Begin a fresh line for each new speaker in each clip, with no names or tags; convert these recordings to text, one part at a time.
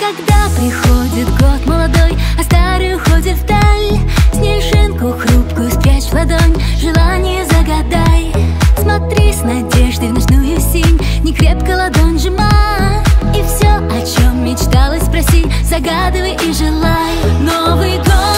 Когда приходит год молодой, а старый уходит вдаль Снежинку хрупкую спрячь в ладонь, желание загадай. Смотри с надеждой в ночную синь, не крепко ладонь сжимай. И все, о чем мечталось, спроси, загадывай и желай. Новый год!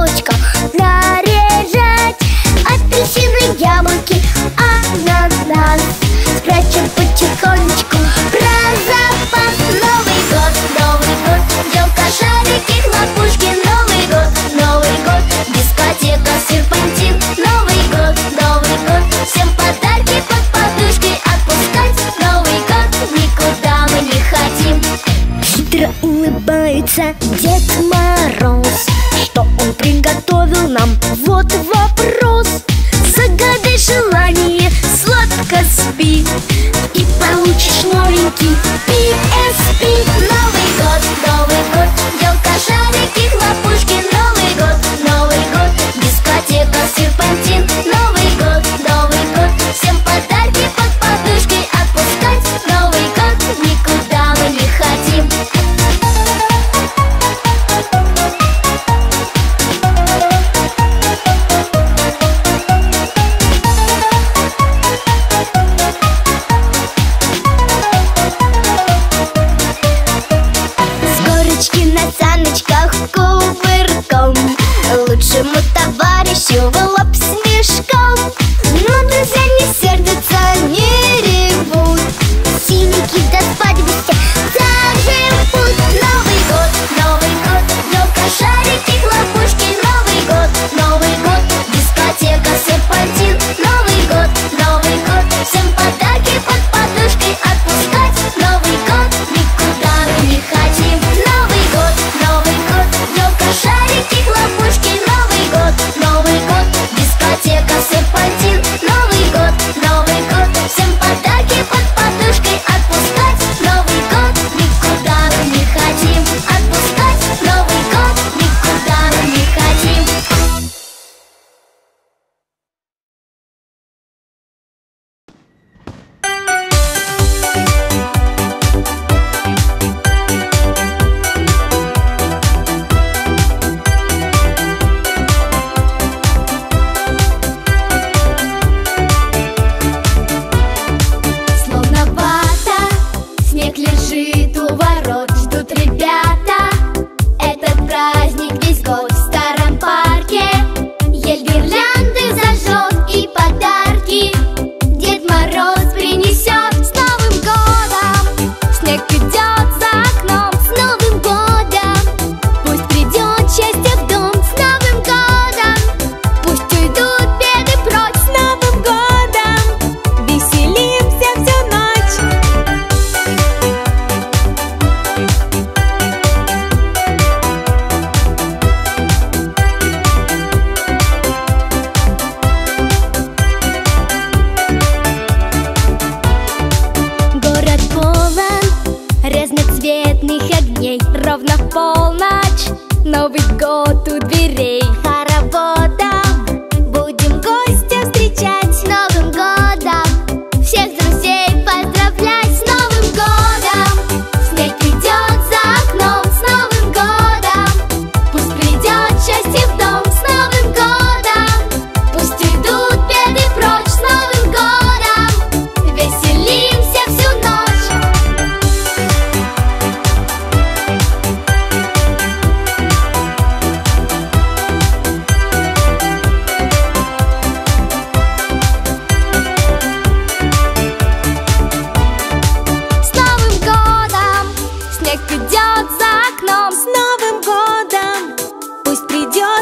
палочкам нарезать Апельсины, яблоки, ананас.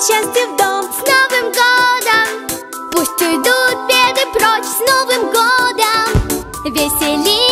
счастье в дом С Новым годом! Пусть уйдут беды прочь
С Новым годом! Веселее!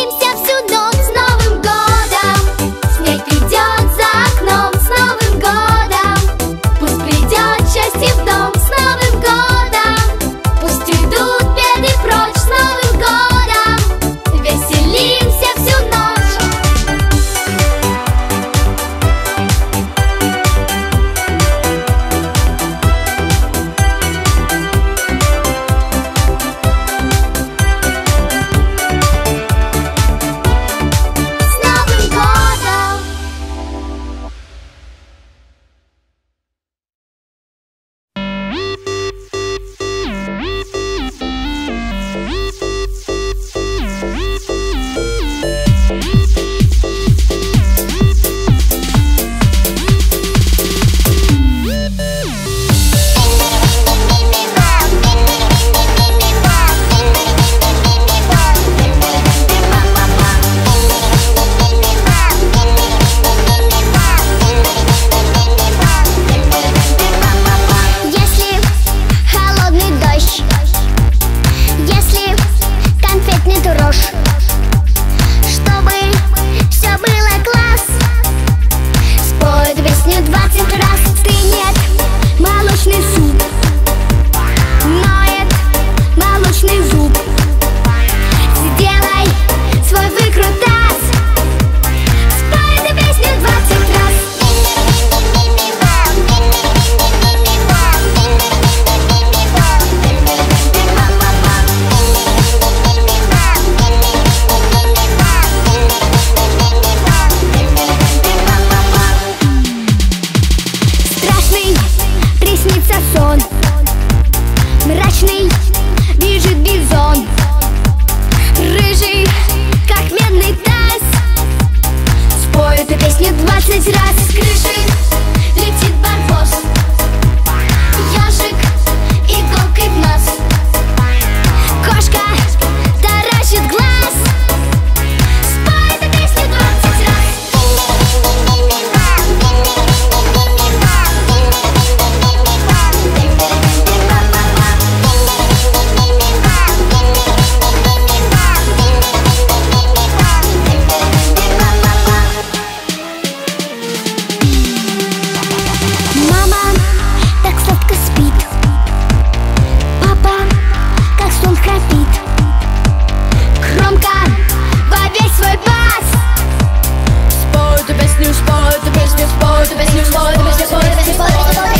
new sport, the best new sport, the best new sport, the best new sport, the best new sport.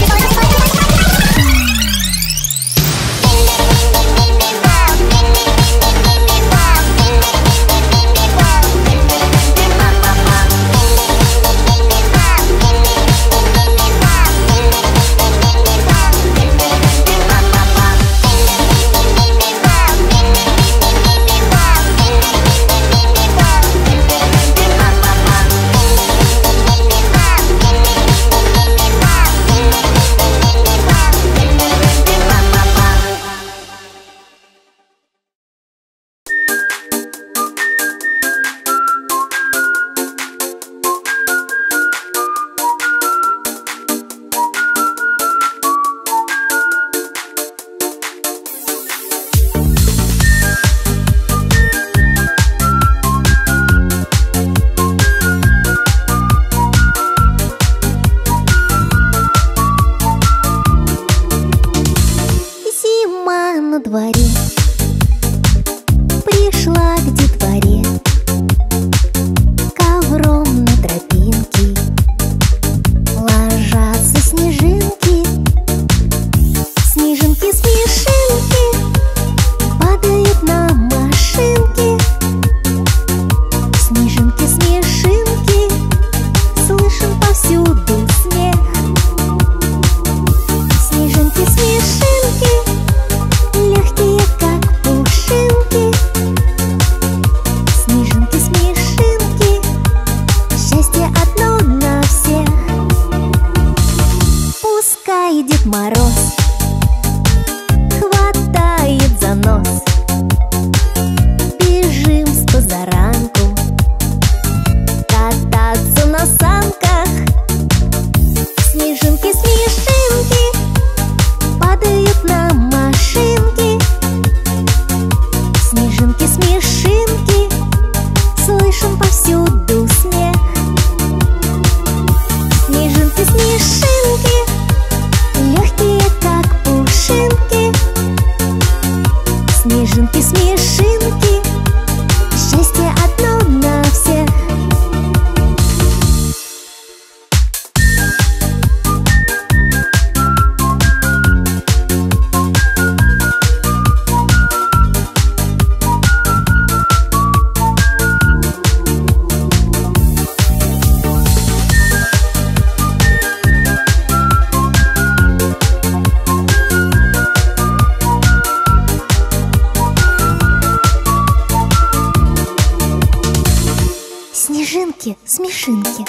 Снежинки-смешинки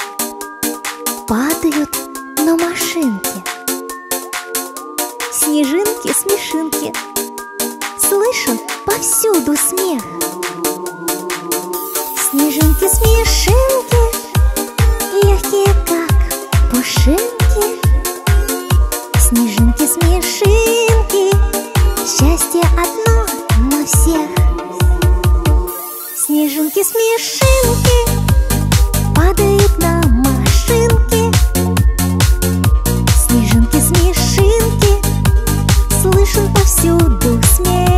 Падают на машинке. Снежинки-смешинки Слышу повсюду смех. Снежинки-смешинки Легкие, как пушинки. Снежинки-смешинки
Счастье одно на всех.
Снежинки-смешинки просит Ваня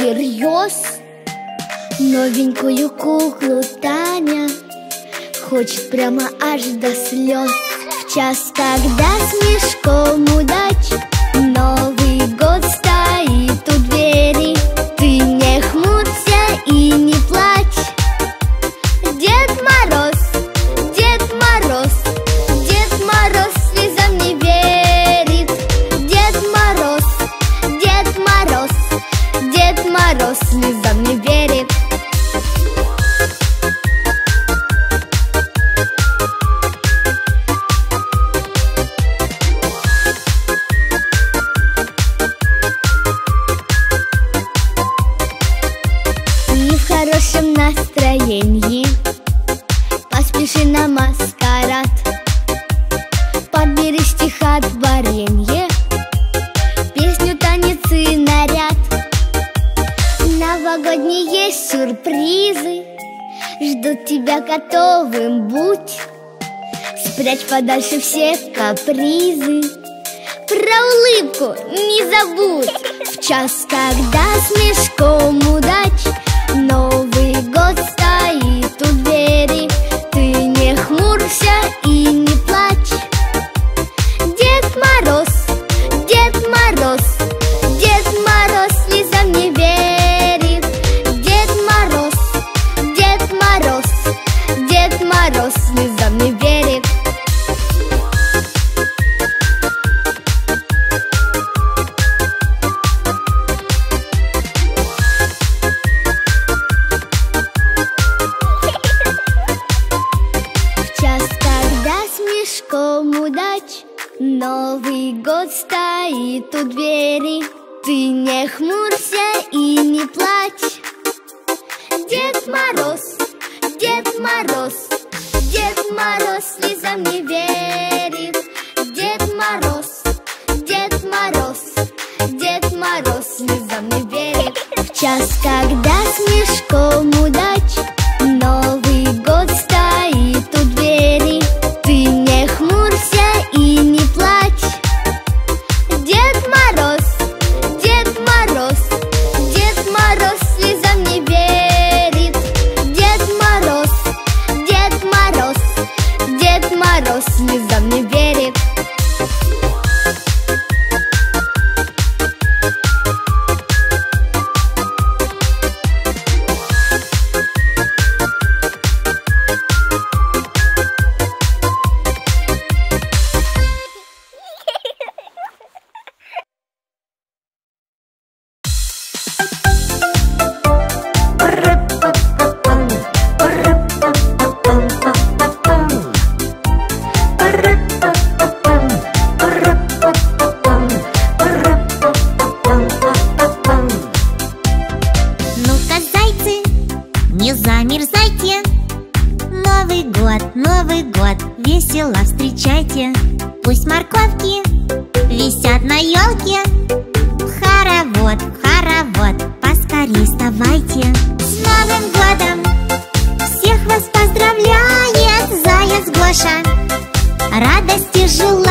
всерьез. Новенькую куклу Таня Хочет прямо аж до слез. В час, когда с мешком
удачи maros. лавке Пусть морковки висят на елке. В хоровод, хоровод, поскорей вставайте. С Новым годом! Всех вас поздравляет Заяц Гоша. Радости желаю.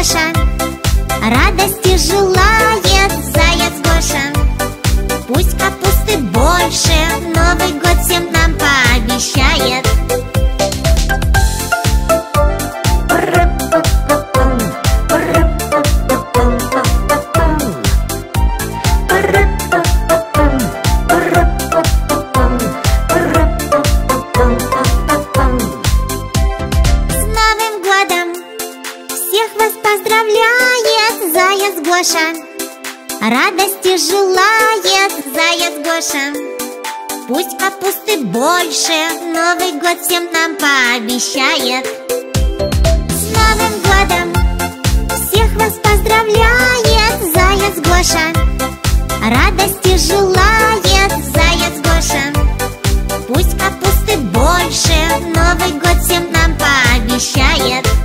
Гоша, радости
желаю. shine.